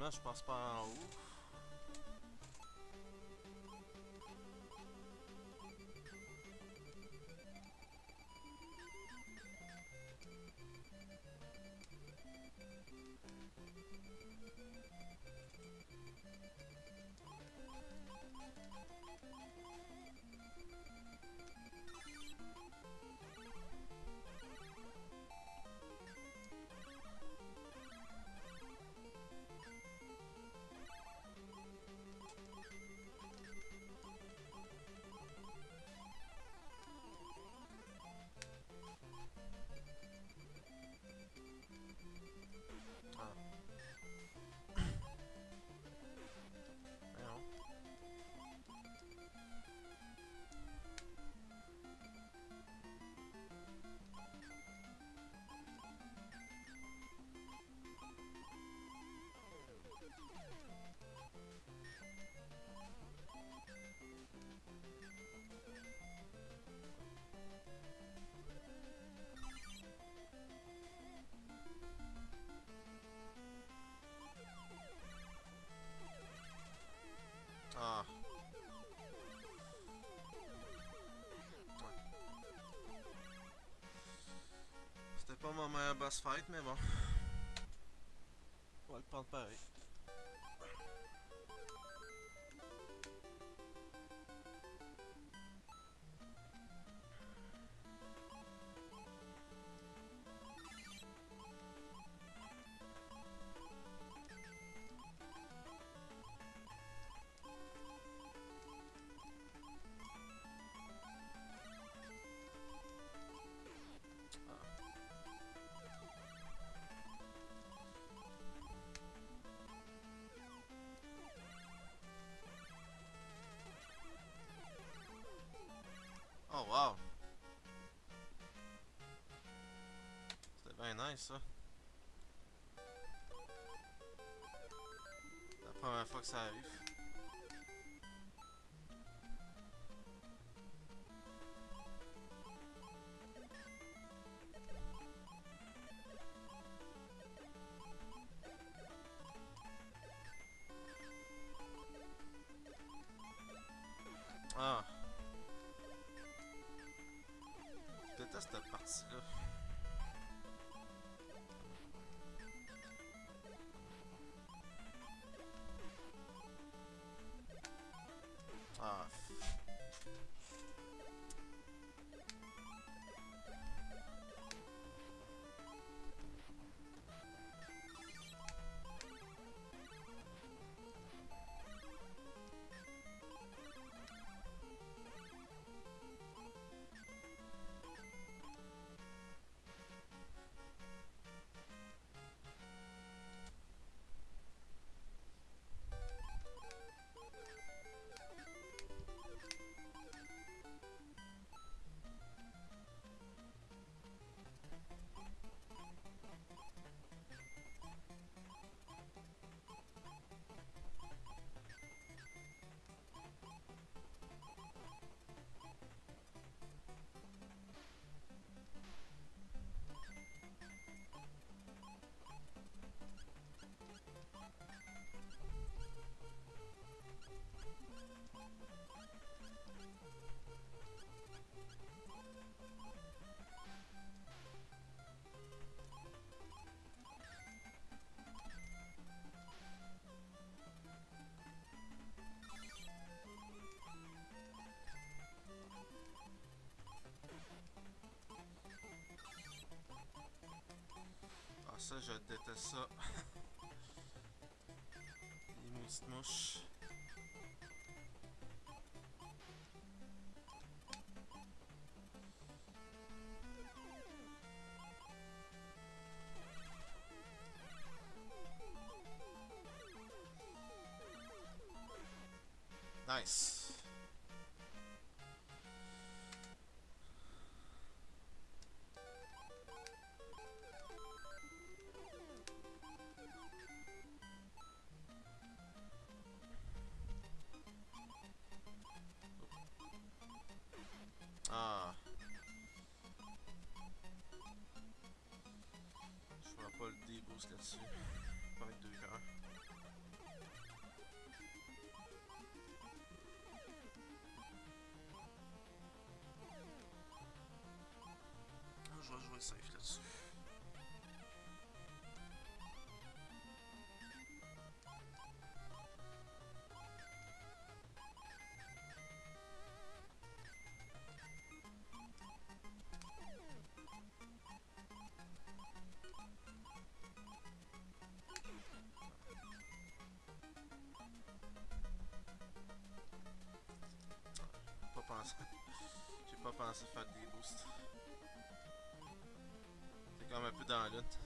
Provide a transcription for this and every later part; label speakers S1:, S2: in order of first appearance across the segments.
S1: Je passe pas en haut. med Best Fight, vi, va. Og alt på alt berg. Ça. La première fois que ça arrive. Ça, je déteste ça. Les maudites mouches. Nice. Jouer safe pensé. J'ai pas pensé faire des boosts. Comme un peu dans la lutte.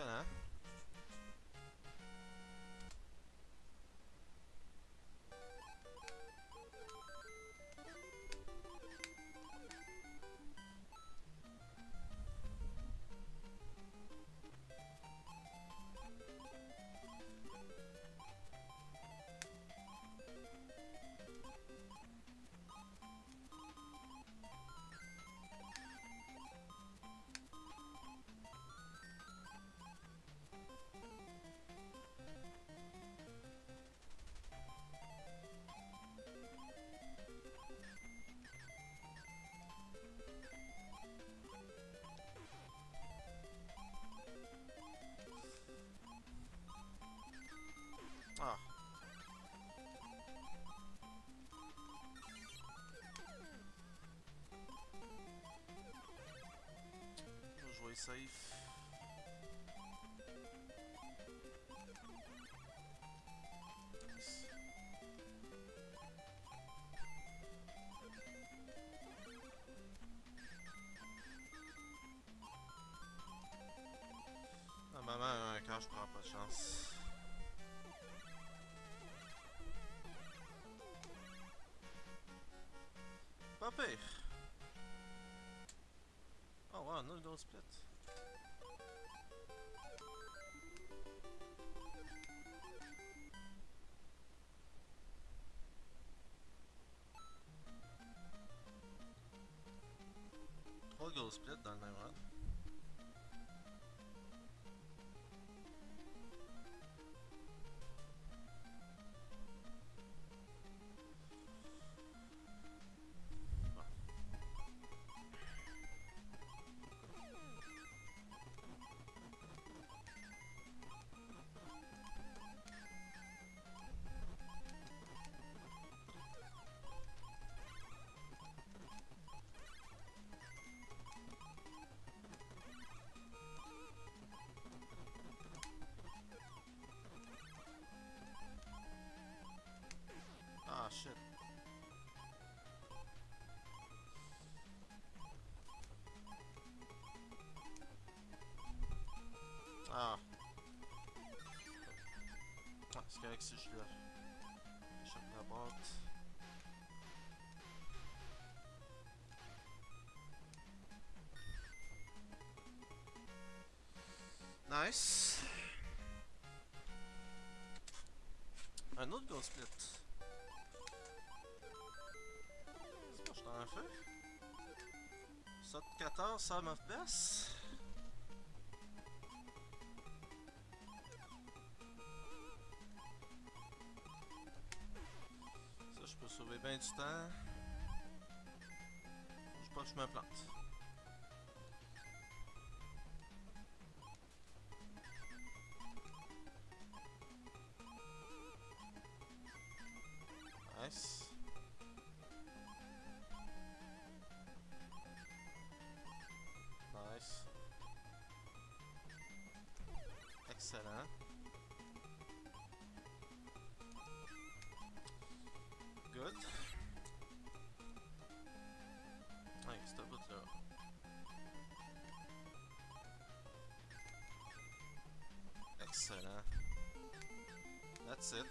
S1: Excellent. Safe. Normalement, un je prends pas de chance. Pas pire. Oh wow, split. Split dans le même. Correct si je le... Échappe la boîte. Nice. Un autre Ghost Split. C'est pas, je t'en feu. Ça de 14, Faut pas que je me plante. Excellent. That's it.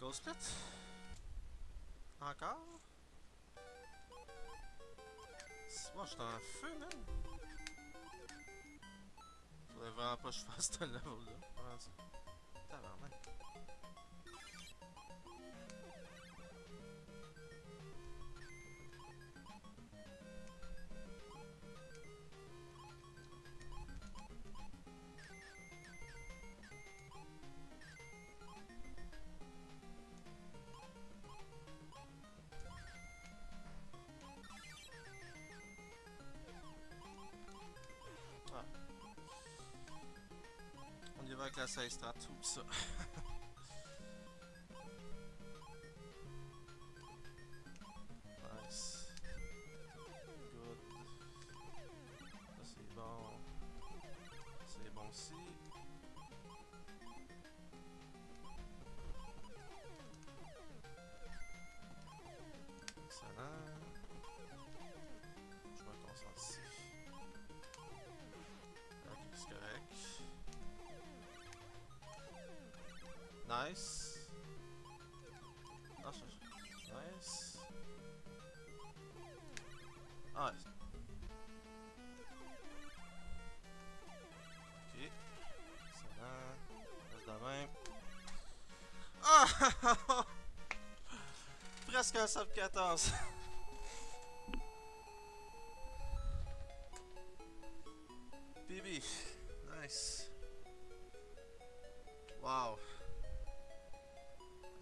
S1: Ghost Split Encore? Moi, je suis en feu, man. Faudrait vraiment pas que je fasse ce level-là. Klasse aí está. Nice. Nice. Ouais. Ok. Excellent. Reste de même. Ah! Presque un sub 14.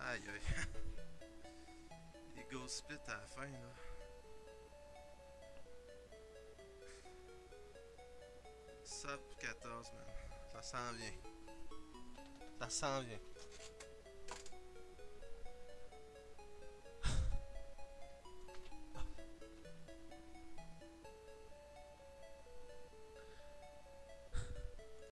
S1: Aïe aïe. Les ghost split à la fin là. Sub 14 man. Ça s'en vient. Ça s'en vient.